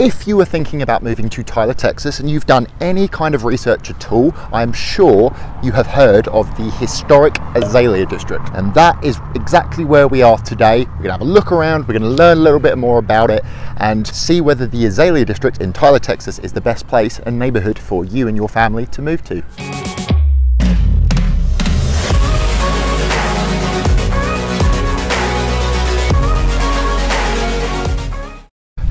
If you were thinking about moving to Tyler, Texas, and you've done any kind of research at all, I'm sure you have heard of the historic Azalea District. And that is exactly where we are today. We're gonna have a look around, we're gonna learn a little bit more about it, and see whether the Azalea District in Tyler, Texas is the best place and neighborhood for you and your family to move to.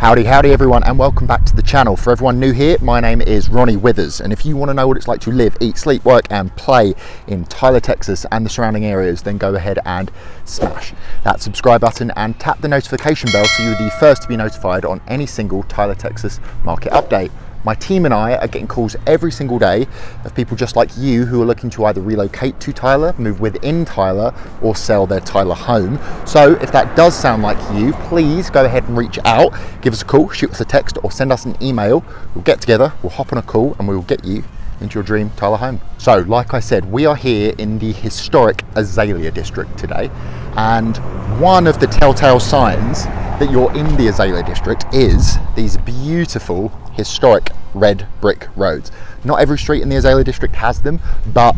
Howdy, howdy everyone, and welcome back to the channel. For everyone new here, my name is Ronnie Withers, and if you want to know what it's like to live, eat, sleep, work, and play in Tyler, Texas, and the surrounding areas, then go ahead and smash that subscribe button and tap the notification bell so you're the first to be notified on any single Tyler, Texas market update. My team and I are getting calls every single day of people just like you who are looking to either relocate to Tyler, move within Tyler, or sell their Tyler home. So if that does sound like you, please go ahead and reach out, give us a call, shoot us a text, or send us an email. We'll get together, we'll hop on a call, and we will get you into your dream Tyler home. So, like I said, we are here in the historic Azalea district today, and one of the telltale signs that you're in the Azalea district is these beautiful historic red brick roads. Not every street in the Azalea district has them, but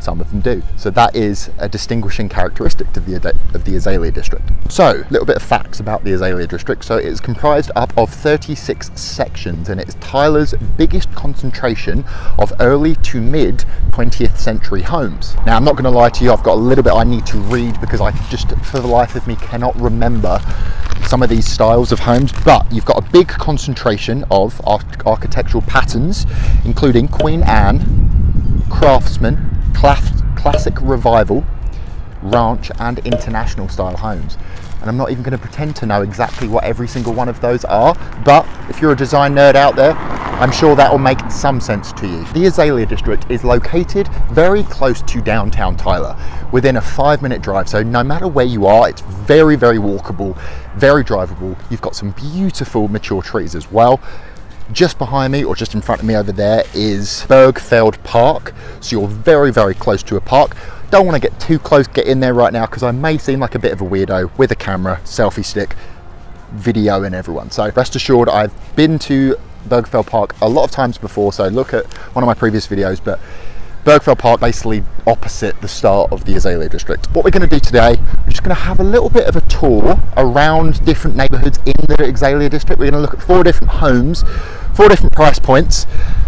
some of them do. So that is a distinguishing characteristic of the, of the Azalea district. So a little bit of facts about the Azalea district. So it is comprised up of 36 sections and it's Tyler's biggest concentration of early to mid 20th century homes. Now I'm not gonna lie to you, I've got a little bit I need to read because I just for the life of me cannot remember some of these styles of homes, but you've got a big concentration of architectural patterns, including Queen Anne, Craftsman, classic revival, ranch and international style homes. And I'm not even going to pretend to know exactly what every single one of those are, but if you're a design nerd out there, I'm sure that will make some sense to you. The Azalea District is located very close to downtown Tyler, within a five minute drive. So no matter where you are, it's very, very walkable, very drivable. You've got some beautiful mature trees as well. Just behind me or just in front of me over there is Bergfeld Park. So you're very, very close to a park. Don't want to get too close, get in there right now because I may seem like a bit of a weirdo with a camera, selfie stick, video and everyone. So rest assured I've been to Bergfeld Park a lot of times before. So look at one of my previous videos, but Bergfeld Park basically opposite the start of the Azalea district. What we're going to do today, we're just going to have a little bit of a tour around different neighborhoods in the Azalea district. We're going to look at four different homes four different price points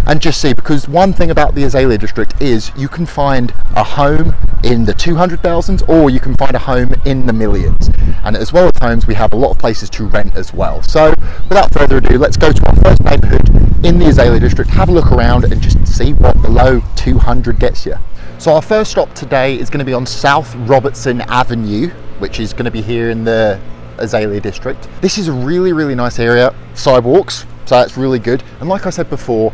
and just see because one thing about the Azalea district is you can find a home in the 200,000s or you can find a home in the millions. And as well as homes we have a lot of places to rent as well. So without further ado let's go to our first neighborhood in the Azalea district have a look around and just see what below 200 gets you. So our first stop today is going to be on South Robertson Avenue which is going to be here in the Azalea district. This is a really really nice area. Sidewalks so that's really good. And like I said before,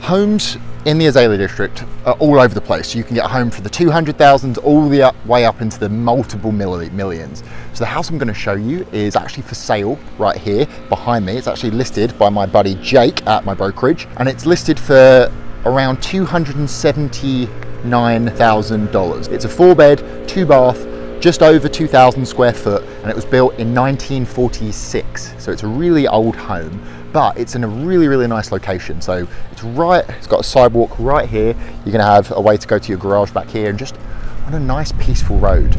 homes in the Azalea district are all over the place. You can get a home for the 200,000s all the up, way up into the multiple millions. So the house I'm gonna show you is actually for sale right here behind me. It's actually listed by my buddy Jake at my brokerage and it's listed for around $279,000. It's a four bed, two bath, just over 2,000 square foot and it was built in 1946. So it's a really old home but it's in a really, really nice location. So it's right, it's got a sidewalk right here. You're gonna have a way to go to your garage back here and just on a nice peaceful road.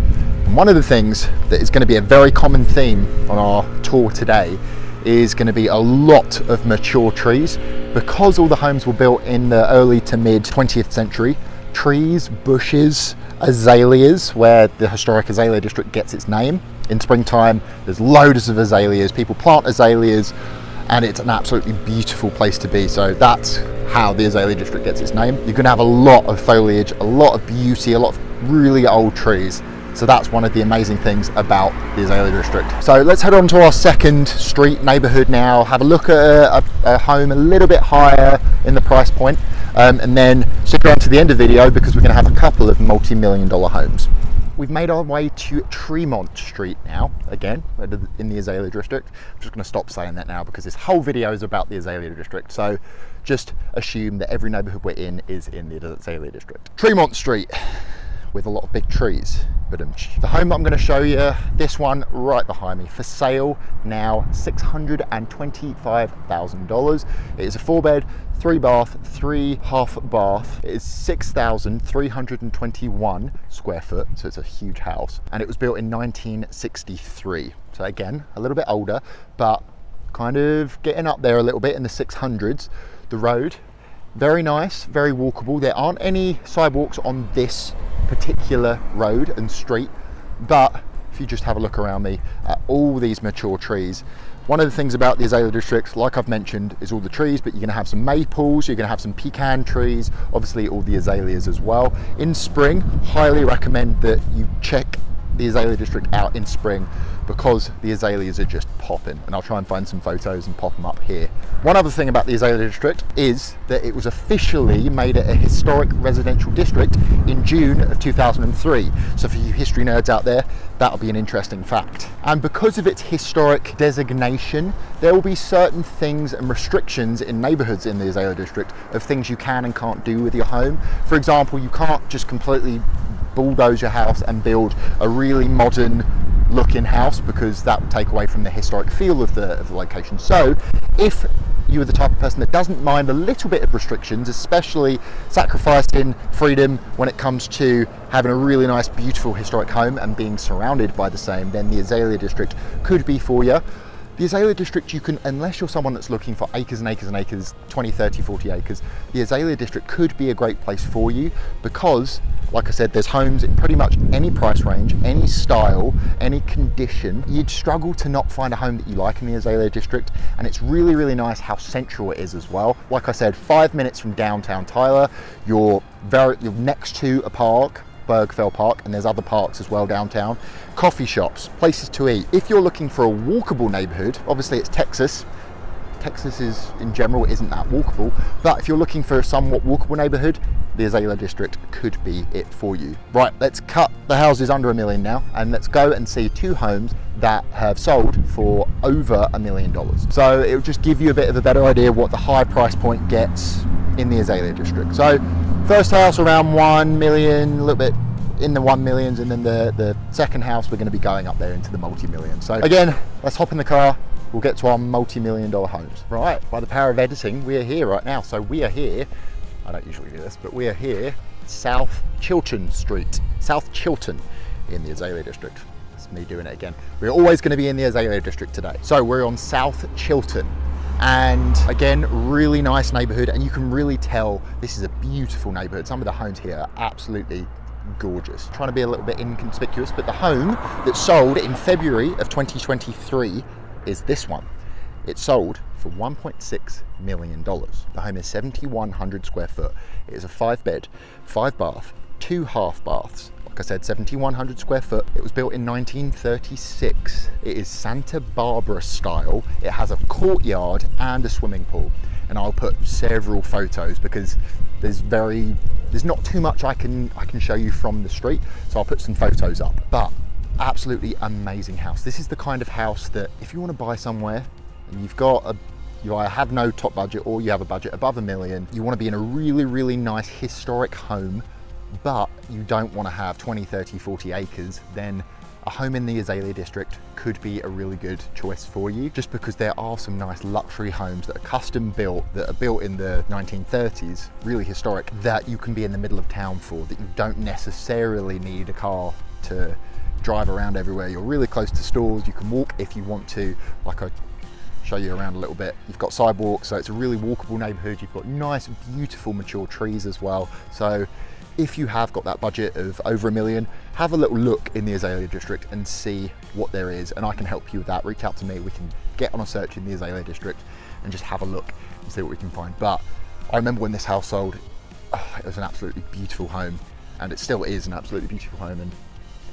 And one of the things that is gonna be a very common theme on our tour today is going to be a lot of mature trees because all the homes were built in the early to mid 20th century trees bushes azaleas where the historic azalea district gets its name in springtime there's loads of azaleas people plant azaleas and it's an absolutely beautiful place to be. So that's how the Azalea District gets its name. You're gonna have a lot of foliage, a lot of beauty, a lot of really old trees. So that's one of the amazing things about the Azalea District. So let's head on to our second street neighborhood now, have a look at a, a, a home a little bit higher in the price point, um, and then stick around to the end of the video because we're gonna have a couple of multi-million dollar homes. We've made our way to Tremont Street now, again, in the Azalea District. I'm just gonna stop saying that now because this whole video is about the Azalea District. So just assume that every neighborhood we're in is in the Azalea District. Tremont Street. With a lot of big trees. But the home I'm going to show you, this one right behind me, for sale now, $625,000. It is a four bed, three bath, three half bath. It is 6,321 square foot, so it's a huge house. And it was built in 1963. So again, a little bit older, but kind of getting up there a little bit in the 600s. The road, very nice, very walkable. There aren't any sidewalks on this particular road and street, but if you just have a look around me at all these mature trees, one of the things about the Azalea District, like I've mentioned, is all the trees, but you're gonna have some maples, you're gonna have some pecan trees, obviously all the azaleas as well. In spring, highly recommend that you check the Azalea District out in spring because the azaleas are just popping and I'll try and find some photos and pop them up here. One other thing about the Azalea District is that it was officially made a historic residential district in June of 2003. So for you history nerds out there, that'll be an interesting fact. And because of its historic designation, there will be certain things and restrictions in neighborhoods in the Azalea District of things you can and can't do with your home. For example, you can't just completely bulldoze your house and build a really modern looking house because that would take away from the historic feel of the, of the location. So if you are the type of person that doesn't mind a little bit of restrictions, especially sacrificing freedom when it comes to having a really nice, beautiful historic home and being surrounded by the same, then the Azalea District could be for you. The Azalea District, you can, unless you're someone that's looking for acres and acres and acres, 20, 30, 40 acres, the Azalea District could be a great place for you because, like I said, there's homes in pretty much any price range, any style, any condition. You'd struggle to not find a home that you like in the Azalea District, and it's really, really nice how central it is as well. Like I said, five minutes from downtown Tyler, you're very, you're next to a park, Bergfeld Park, and there's other parks as well downtown. Coffee shops, places to eat. If you're looking for a walkable neighborhood, obviously it's Texas. Texas is, in general, isn't that walkable, but if you're looking for a somewhat walkable neighborhood, the Azalea District could be it for you. Right, let's cut the houses under a million now, and let's go and see two homes that have sold for over a million dollars. So it will just give you a bit of a better idea what the high price point gets in the Azalea District. So first house around 1 million, a little bit in the 1 millions, and then the, the second house we're going to be going up there into the multi-millions. So again, let's hop in the car, we'll get to our multi-million dollar homes. Right, by the power of editing, we are here right now. So we are here, I don't usually do this, but we are here, South Chilton Street, South Chilton in the Azalea District. That's me doing it again. We're always going to be in the Azalea District today. So we're on South Chilton and again really nice neighborhood and you can really tell this is a beautiful neighborhood. Some of the homes here are absolutely gorgeous. Trying to be a little bit inconspicuous but the home that sold in february of 2023 is this one. It sold for 1.6 million dollars. The home is 7100 square foot. It is a five bed five bath two half baths like I said, 7,100 square foot. It was built in 1936. It is Santa Barbara style. It has a courtyard and a swimming pool. And I'll put several photos because there's very, there's not too much I can, I can show you from the street. So I'll put some photos up. But absolutely amazing house. This is the kind of house that if you want to buy somewhere and you've got a you either have no top budget or you have a budget above a million. You want to be in a really, really nice historic home but you don't want to have 20, 30, 40 acres, then a home in the Azalea district could be a really good choice for you just because there are some nice luxury homes that are custom built that are built in the 1930s really historic that you can be in the middle of town for that you don't necessarily need a car to drive around everywhere. You're really close to stores you can walk if you want to. Like I show you around a little bit you've got sidewalks so it's a really walkable neighborhood. You've got nice beautiful mature trees as well. So if you have got that budget of over a million, have a little look in the Azalea district and see what there is. And I can help you with that. Reach out to me. We can get on a search in the Azalea district and just have a look and see what we can find. But I remember when this house sold, oh, it was an absolutely beautiful home and it still is an absolutely beautiful home. And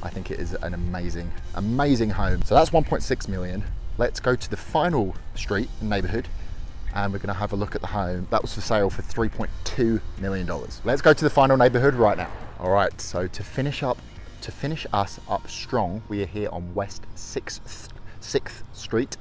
I think it is an amazing, amazing home. So that's 1.6 million. Let's go to the final street and neighborhood and we're going to have a look at the home. That was for sale for $3.2 million. Let's go to the final neighborhood right now. All right, so to finish up, to finish us up strong, we are here on West 6th, 6th Street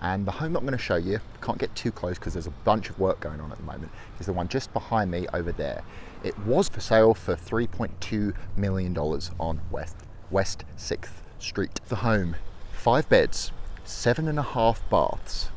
And the home I'm going to show you, can't get too close because there's a bunch of work going on at the moment, is the one just behind me over there. It was for sale for $3.2 million on West, West 6th Street. The home, five beds, seven and a half baths.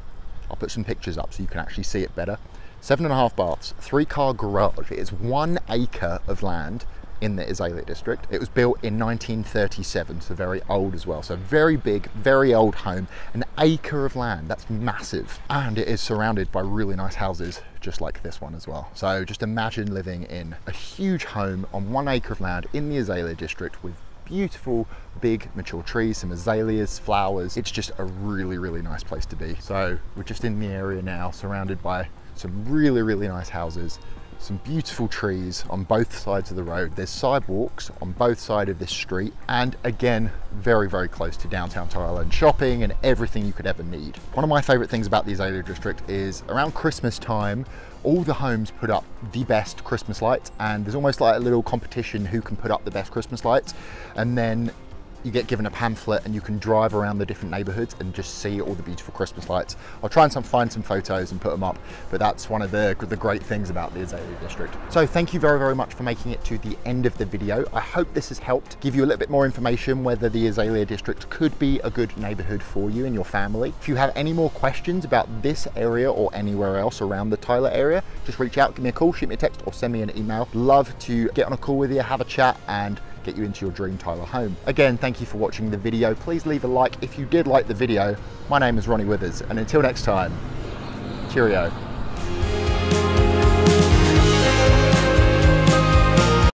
I'll put some pictures up so you can actually see it better. Seven and a half baths, three car garage. It is one acre of land in the Azalea district. It was built in 1937, so very old as well. So very big, very old home, an acre of land, that's massive. And it is surrounded by really nice houses, just like this one as well. So just imagine living in a huge home on one acre of land in the Azalea district with beautiful big mature trees, some azaleas, flowers. It's just a really, really nice place to be. So we're just in the area now, surrounded by some really, really nice houses some beautiful trees on both sides of the road. There's sidewalks on both sides of this street and again, very, very close to downtown Tyler, shopping and everything you could ever need. One of my favorite things about the Azalea district is around Christmas time, all the homes put up the best Christmas lights and there's almost like a little competition who can put up the best Christmas lights. And then you get given a pamphlet and you can drive around the different neighborhoods and just see all the beautiful Christmas lights. I'll try and some, find some photos and put them up, but that's one of the, the great things about the Azalea District. So thank you very, very much for making it to the end of the video. I hope this has helped give you a little bit more information whether the Azalea District could be a good neighborhood for you and your family. If you have any more questions about this area or anywhere else around the Tyler area, just reach out, give me a call, shoot me a text or send me an email. Love to get on a call with you, have a chat and get you into your dream Tyler home. Again, thank you for watching the video. Please leave a like if you did like the video. My name is Ronnie Withers, and until next time, cheerio.